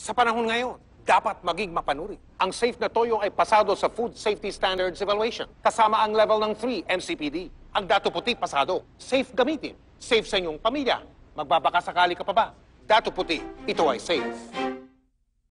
Sa panahon ngayon, dapat maging mapanuri. Ang safe na toyo ay pasado sa Food Safety Standards Evaluation. Kasama ang level ng 3 MCPD. Ang dato puti pasado. Safe gamitin. Safe sa inyong pamilya. Magbabaka sakali ka pa ba? Dato puti, ito ay safe.